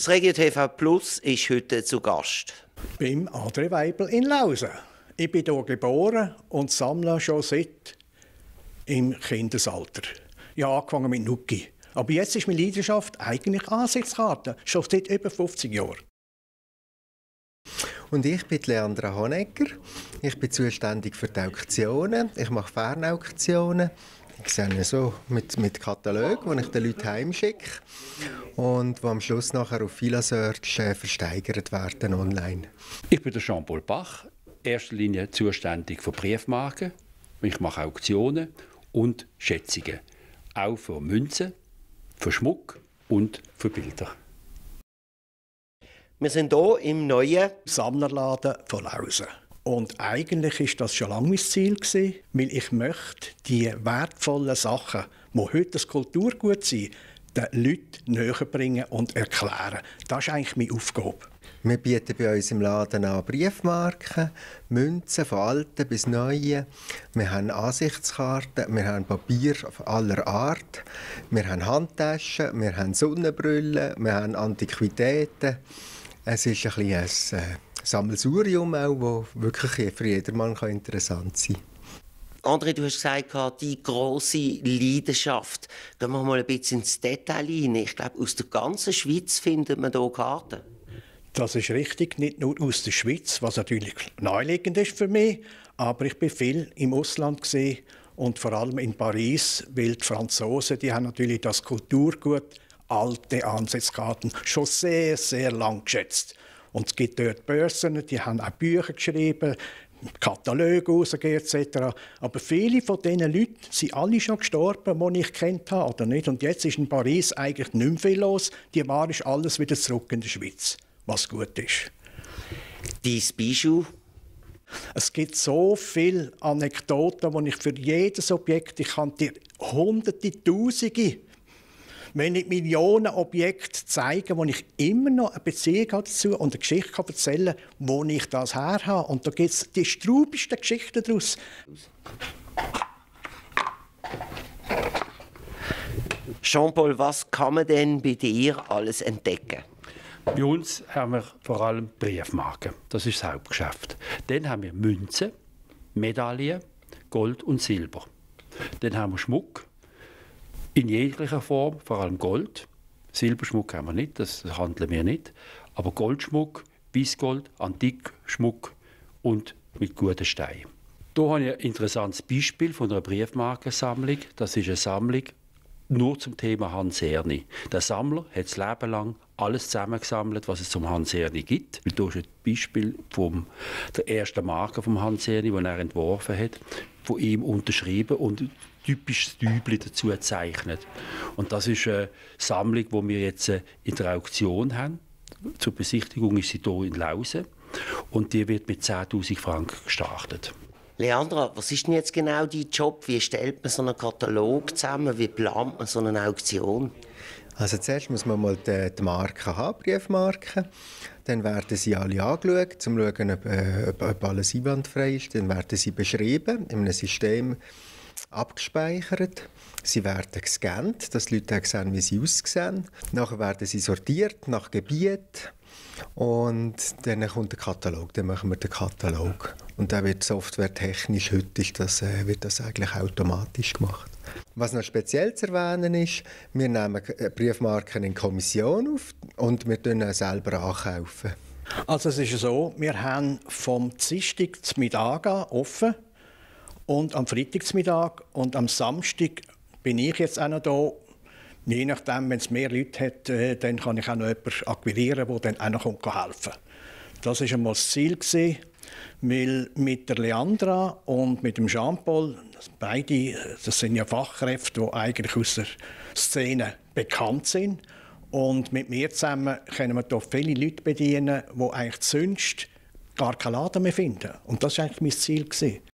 Das Regio TV Plus ist heute zu Gast. Beim André Weibel in Lausen. Ich bin hier geboren und sammle schon seit im Kindesalter. Ich habe angefangen mit Nuki. Aber jetzt ist meine Leidenschaft eigentlich Ansichtskarte. Schon seit über 50 Jahren. Und ich bin Leandra Honegger. Ich bin zuständig für die Auktionen. Ich mache Fernauktionen. Ich sehe so mit, mit Katalogen, die ich den Leuten heimschicke und die am Schluss nachher auf Filasearch äh, versteigert werden online. Ich bin der Jean-Paul Bach, in erster Linie zuständig für Briefmarken. Ich mache Auktionen und Schätzungen. Auch für Münzen, für Schmuck und für Bilder. Wir sind hier im neuen Sammlerladen von Lausen. Und eigentlich ist das schon lange mein Ziel gewesen, weil ich möchte die wertvollen Sachen, die heute das Kulturgut sind, den Leuten näher bringen und erklären. Das ist eigentlich meine Aufgabe. Wir bieten bei uns im Laden an Briefmarken, Münzen von alten bis neuen. Wir haben Ansichtskarten, wir haben Papier aller Art, wir haben Handtaschen, wir haben Sonnenbrillen, wir haben Antiquitäten. Es ist ein bisschen ein Sammelsurium, das wirklich für jedermann interessant sein kann. André, du hast gesagt, die große Leidenschaft. Gehen wir mal ein bisschen ins Detail rein. Ich glaube, aus der ganzen Schweiz findet man hier Karten. Das ist richtig, nicht nur aus der Schweiz, was natürlich naheliegend ist für mich, aber ich bin viel im Ausland gesehen und vor allem in Paris, weil die Franzosen, die haben natürlich das Kulturgut, alte Ansatzkarten, schon sehr, sehr lang geschätzt. Und es gibt dort Börsen, die haben auch Bücher geschrieben, Kataloge rausgegeben etc. Aber viele von diesen Leuten sind alle schon gestorben, die ich kennt habe oder nicht. Und jetzt ist in Paris eigentlich nicht mehr viel los. Die Ware ist alles wieder zurück in der Schweiz, was gut ist. Dein Bijou? Es gibt so viele Anekdoten, die ich für jedes Objekt, ich kann dir hunderte, tausende wenn ich Millionen Objekte zeige, wo ich immer noch eine Beziehung dazu und eine Geschichte kann erzählen kann, wo ich das her habe. Und da gibt es die straubigsten Geschichten daraus. Jean-Paul, was kann man denn bei dir alles entdecken? Bei uns haben wir vor allem Briefmarken. Das ist das Hauptgeschäft. Dann haben wir Münzen, Medaillen, Gold und Silber. Dann haben wir Schmuck, in jeglicher Form, vor allem Gold. Silberschmuck haben wir nicht, das handeln wir nicht. Aber Goldschmuck, Bissgold, Antikschmuck und mit guten Steinen. Hier habe ich ein interessantes Beispiel von einer Briefmarkensammlung. Das ist eine Sammlung nur zum Thema Hans Erni. Der Sammler hat das Leben lang alles zusammengesammelt, was es zum Hans Erni gibt. Hier ist ein Beispiel von der ersten Marke vom Hans Erni, die er entworfen hat, von ihm unterschrieben und typisches Dübli dazu gezeichnet. Und das ist eine Sammlung, die wir jetzt äh, in der Auktion haben. Zur Besichtigung ist sie hier in Lausen und die wird mit 10'000 Franken gestartet. Leandra, was ist denn jetzt genau dein Job? Wie stellt man so einen Katalog zusammen? Wie plant man so eine Auktion? Also zuerst muss man mal die, die Marken haben, Briefmarken. Dann werden sie alle angeschaut, um zu schauen, ob, äh, ob, ob alles einwandfrei ist. Dann werden sie beschrieben in einem System, abgespeichert. Sie werden gescannt, dass die Leute sehen, wie sie aussehen. Nachher werden sie sortiert nach Gebiet. Und dann kommt der Katalog, dann machen wir den Katalog. Und dann wird softwaretechnisch, heute ist das, äh, wird das eigentlich automatisch gemacht. Was noch speziell zu erwähnen ist, wir nehmen äh, Briefmarken in Kommission auf und wir kaufen selber ankaufen. Also es ist so, wir haben vom Dienstag zum Mittag offen und am Freitagsmittag und am Samstag bin ich jetzt auch noch da. Je nachdem, wenn es mehr Leute hat, äh, dann kann ich auch noch jemanden akquirieren, der dann auch noch helfen kann. Das war einmal das Ziel. Weil mit der Leandra und mit dem Jean-Paul, beide das sind ja Fachkräfte, die eigentlich aus der Szene bekannt sind. Und mit mir zusammen können wir hier viele Leute bedienen, die eigentlich sonst gar keinen Laden mehr finden. Und das war eigentlich mein Ziel.